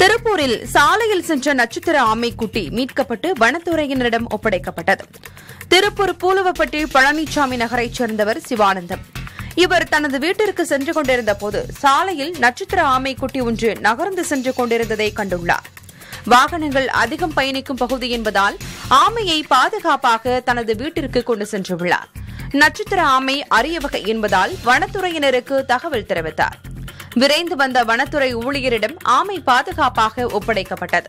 திருப்பூரில் சாலையில் சென்ற நட்சத்திர ஆமைக்குட்டி மீட்கப்பட்டு வனத்துறையினரிடம் ஒப்படைக்கப்பட்டது. திருப்பூர் பூலுவப்பட்டி பழனிசாமி நகரைச் சேர்ந்தவர் சிவானந்தம். இவர் தனது வீட்டிற்கு சென்று கொண்டிருந்த போது சாலையில் நட்சத்திர ஆமைக்குட்டி ஒன்று நகர்ந்து சென்று கொண்டிருந்ததை கண்டுள்ளார். வாகனங்கள் அதிகம் பயணிக்கும் பகுதி என்பதால் ஆமையை பாதுகாப்பாக தனது வீட்டிற்கு கொண்டு சென்றுள்ளார். நட்சத்திர ஆமை அரிய வகை என்பதால் வனத்துறையினருக்கு தகவல் தெரிவித்தார். விரைந்து வந்த வனத்துறை ஊழியரிடம் ஆமை பாதுகாப்பாக ஒப்படைக்கப்பட்டது.